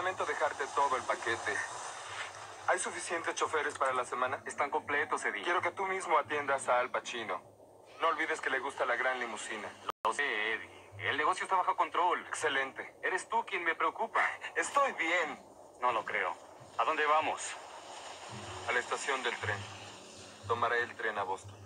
Lamento dejarte todo el paquete. ¿Hay suficientes choferes para la semana? Están completos, Eddie. Quiero que tú mismo atiendas a Al Pacino. No olvides que le gusta la gran limusina. Lo sé, Eddie. El negocio está bajo control. Excelente. Eres tú quien me preocupa. Estoy bien. No lo creo. ¿A dónde vamos? A la estación del tren. Tomaré el tren a Boston.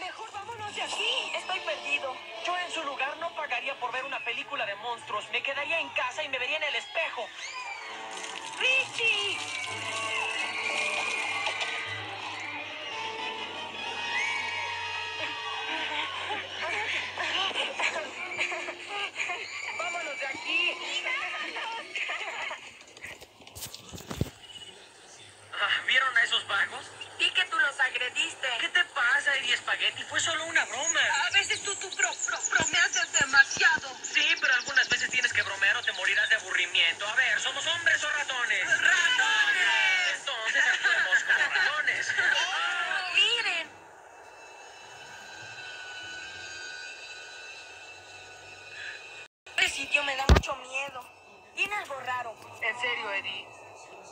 Mejor vámonos de aquí. Estoy perdido. Yo en su lugar no pagaría por ver una película de monstruos. Me quedaría en casa y me vería en el espejo. ¡Richie! Spaghetti? Fue solo una broma. A veces tú, tú bro, bro, bromeas demasiado. Sí, pero algunas veces tienes que bromear o te morirás de aburrimiento. A ver, ¿somos hombres o ratones? ¡Ratones! Entonces actuemos como ratones. Miren. Este sitio me da mucho miedo. Tiene algo raro. En serio, Eddie.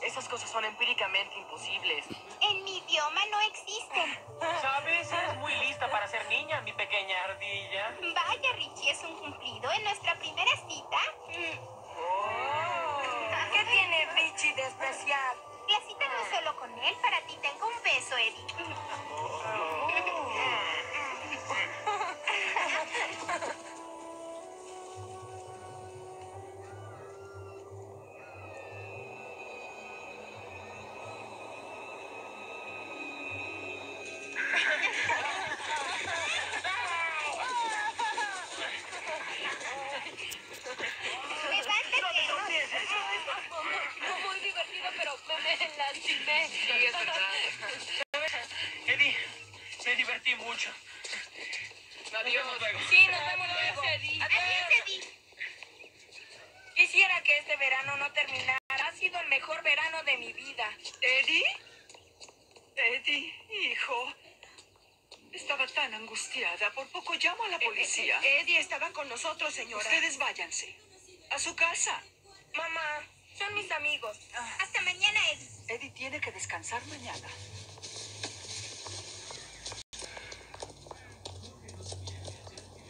Esas cosas son empíricamente imposibles. En idioma no existen. ¿Sabes? Eres muy lista para ser niña, mi pequeña ardilla. Vaya, Richie, es un cumplido en nuestra primera cita. ¿Qué tiene Richie de especial? La cita no es solo con él, para ti tengo un beso, Eddie. Levántate. Es verdad. Eddie, me divertí mucho. Adiós. luego. Sí, nos vemos luego. Adiós, Eddie. Quisiera que este verano no terminara. Ha sido el mejor verano de mi vida. ¿Eddie? Eddie, hijo. Estaba tan angustiada. Por poco llamo a la policía. Eddie estaba con nosotros, señora. Ustedes váyanse. A su casa. Mamá, son mis amigos. Hasta mañana, Eddie. Eddie tiene que descansar mañana.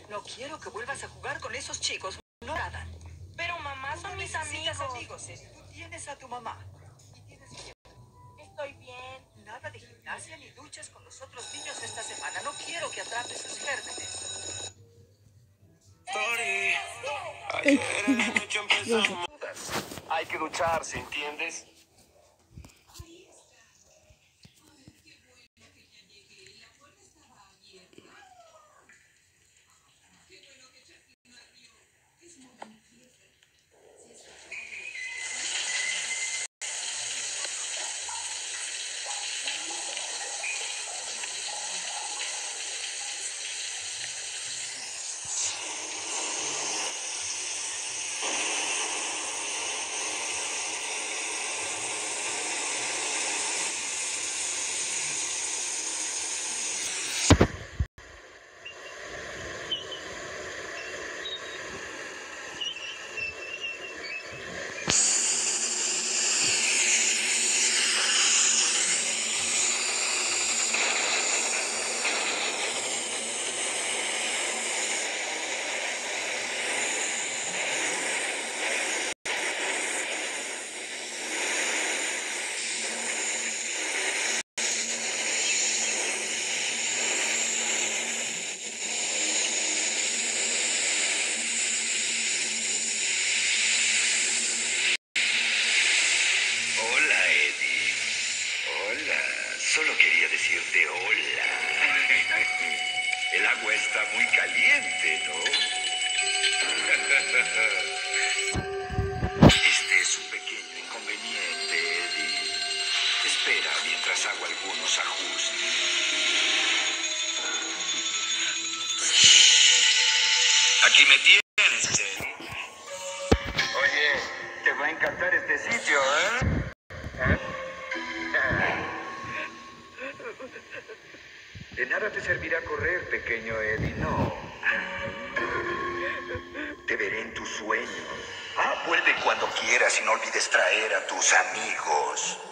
No quiero que vuelvas a jugar con esos chicos. No nadan. Pero mamá, son mis amigos. amigos, Eddie. Tú tienes a tu mamá. Y tienes que Estoy bien. Nada de gimnasia ni duchas con los otros niños esta semana. No quiero que atrapes sus gérmenes. Hay que ducharse, ¿entiendes? Aquí me tienes. Oye, te va a encantar este sitio, ¿eh? De nada te servirá correr, pequeño Eddie, no. Te veré en tus sueños. Ah, vuelve cuando quieras y no olvides traer a tus amigos.